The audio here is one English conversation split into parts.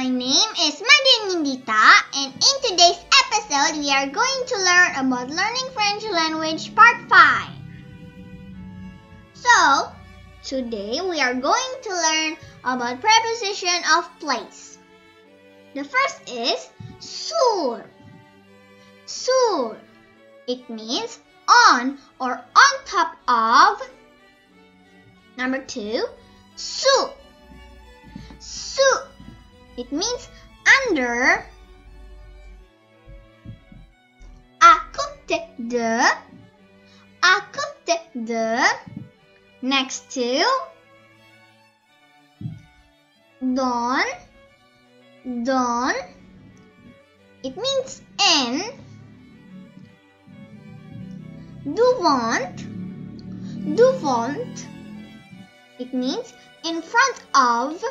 My name is Made Anindita, and in today's episode, we are going to learn about learning French language part 5. So, today we are going to learn about preposition of place. The first is sur. Sur. It means on or on top of. Number two, sous. Sous. It means under. À côté de. À côté de. Next to. Dans. Dans. It means in. Devant. Devant. It means in front of.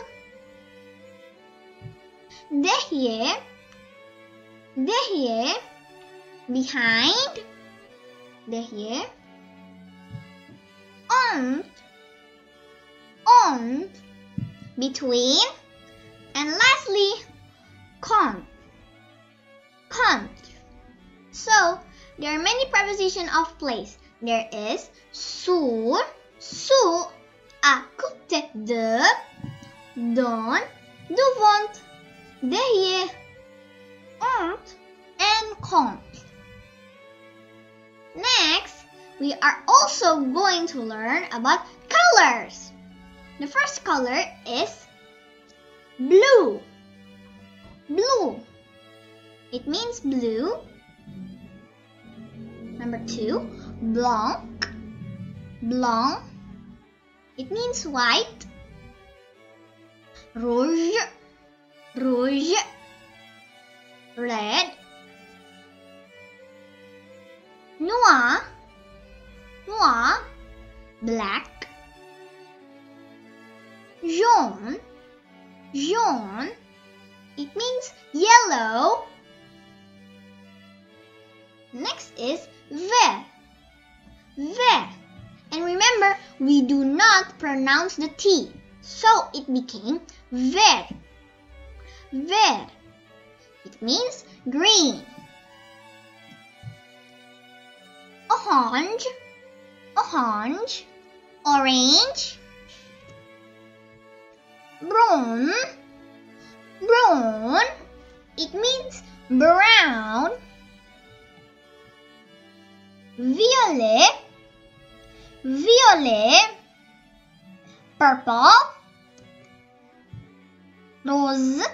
Derrière. Derrière. Behind. Derrière. On. On. Between. And lastly, contre. Contre. So, there are many prepositions of place. There is sur, sous, à côté de, dans, devant, derrière, entre, and contre. Next, we are also going to learn about colors. The first color is blue. Blue. It means blue. Number two, blanc. Blanc. It means white. Rouge. Rouge. Red. Noir. Noir. Black. Jaune. Jaune. It means yellow. Next is vert. Vert. And remember, we do not pronounce the T. So it became vert. Vert. It means green. Orange. Orange. Orange. Brown. Brown. It means brown. Violet. Violet. Purple. Rose.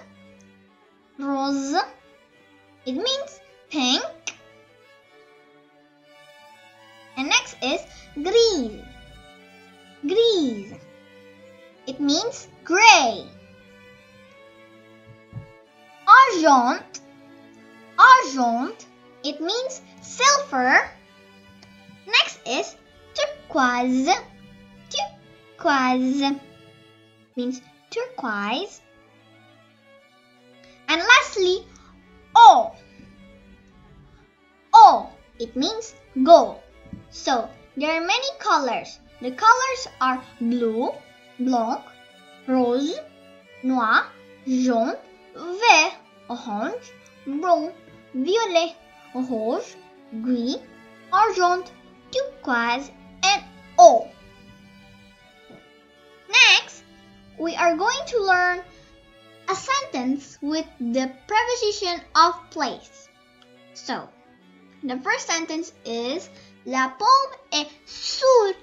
Rose. It means pink. And next is gris. Gris. It means gray. Argent. Argent. It means silver. Next is turquoise. Turquoise means turquoise. And lastly, O. O. It means gold. So there are many colors. The colors are blue, blanc, rose, noir, jaune, vert, orange, brown, violet, rouge, gris, argent, turquoise, and O. Next, we are going to learn a sentence with the preposition of place. So, the first sentence is La pomme est sur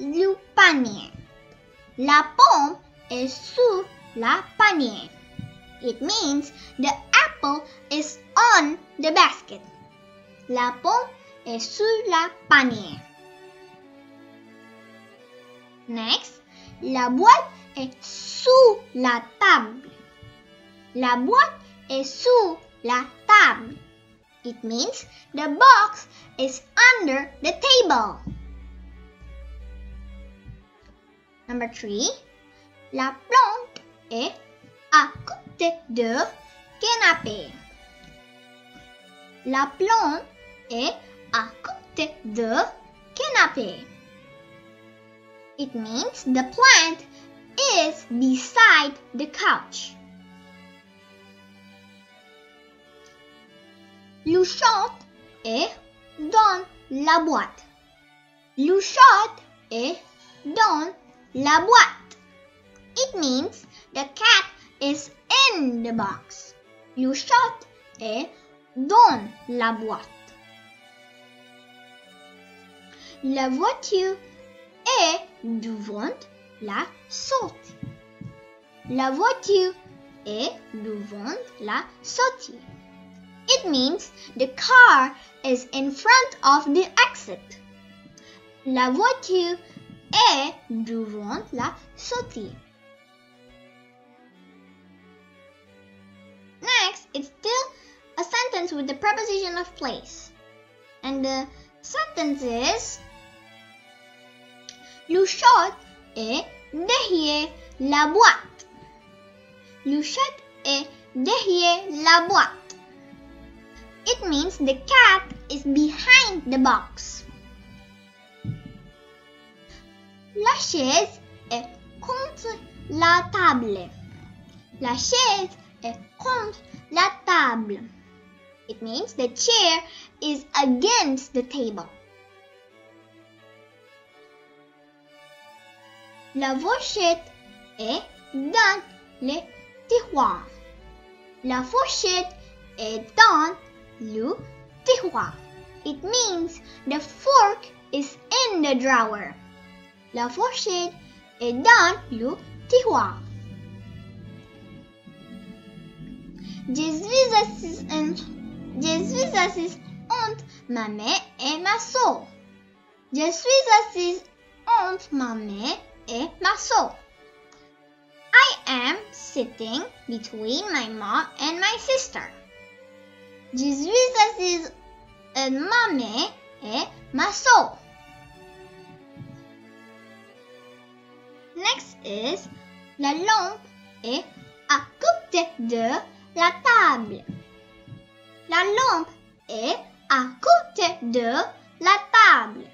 le panier. La pomme est sur la panier. It means the apple is on the basket. La pomme est sur la panier. Next, la boîte est sous la table. La boîte est sous la table. It means the box is under the table. Number three, la plante est à côté de canapé. La plante est à côté de canapé. It means the plant is beside the couch. Louchante est dans la boîte. Louchante est dans la boîte. It means the cat is in the box. Louchante est dans la boîte. La voiture est devant la sortie. La voiture est devant la sortie. It means the car is in front of the exit. La voiture est devant la sortie. Next, it's still a sentence with the preposition of place. And the sentence is Louchette est derrière la boîte. Louchette est derrière la boîte. It means the cat is behind the box. La chaise est contre la table. La chaise est contre la table. It means the chair is against the table. La fourchette est dans le tiroir. La fourchette est dans le tiroir. It means the fork is in the drawer. La fourchette est dans le tiroir. Je suis assise entre ma mère et ma soeur. Je suis assise entre ma mère et ma soeur. I am sitting between my mom and my sister. Je suis assise entre eh, ma mère et. Next is la lampe est à côté de la table. La lampe est à côté de la table.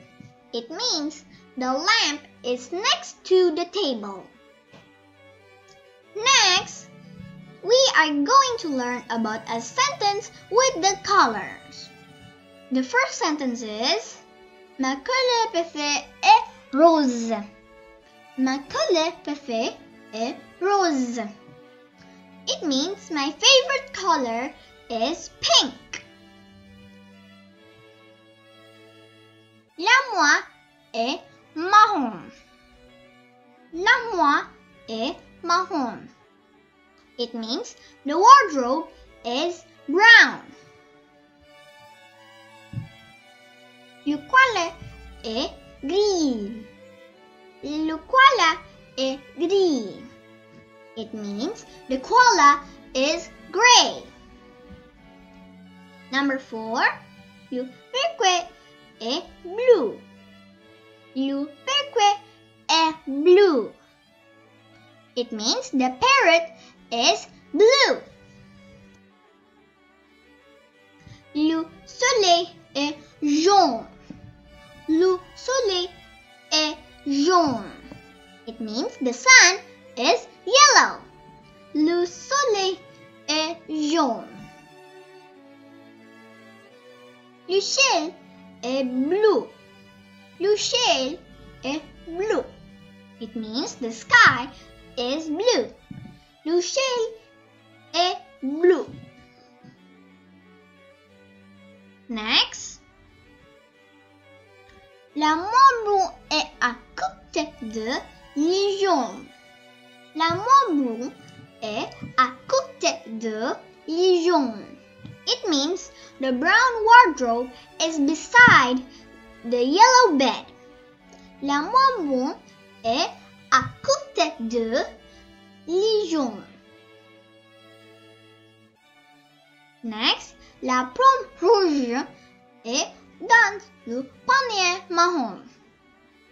It means the lamp is next to the table. Next, we are going to learn about a sentence with the colors. The first sentence is Ma couleur préférée est rose. Ma couleur préférée est rose. It means my favorite color is pink. La moi est marron. La moi est marron. It means the wardrobe is brown. Le koala est gris. Le koala est gris. It means the koala is gray. Number four, le perroquet est bleu. Le perroquet est bleu. It means the parrot is blue. Le soleil est jaune. Le soleil est jaune. It means the sun is yellow. Le soleil est jaune. Le ciel est bleu. Le ciel est bleu. It means the sky is blue. Le ciel est bleu. Next. La marron est à côté de Lijon. La marron est à côté de Lijon. It means the brown wardrobe is beside the yellow bed. La marron est à côté de Lijon. Next, la pomme rouge est dans le panier marron.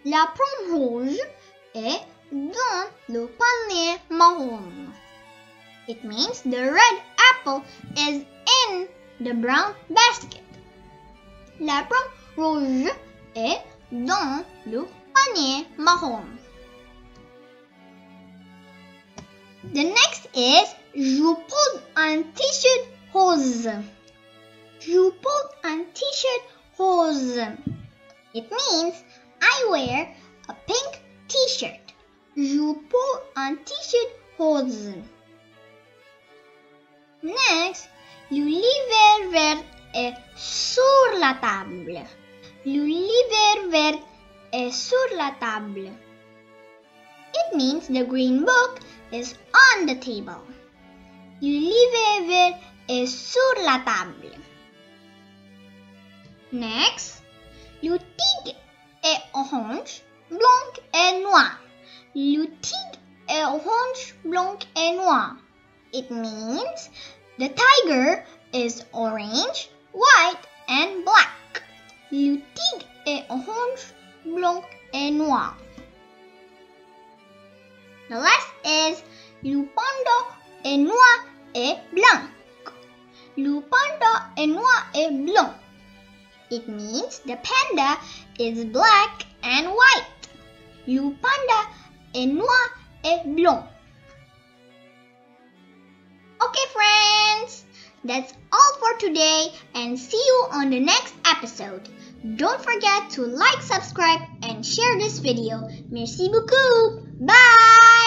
La pomme rouge est dans le panier marron. It means the red apple is in the brown basket. La pomme rouge est dans le panier marron. The next is je pose un t-shirt rose. Je porte un t-shirt rose. It means I wear a pink t-shirt. Je porte un t-shirt rose. Next, le livre vert est sur la table. Le livre vert est sur la table. It means the green book is on the table. Le livre est sur la table. Next, le tigre est orange, blanc et noir. Le tigre est orange, blanc et noir. It means the tiger is orange, white, and black. Le tigre est orange, blanc et noir. The last is le panda est noir et blanc. Le panda est noir et blanc. It means the panda is black and white. Le panda est noir et blanc. Okay, friends, that's all for today and see you on the next episode. Don't forget to like, subscribe, and share this video. Merci beaucoup. Bye.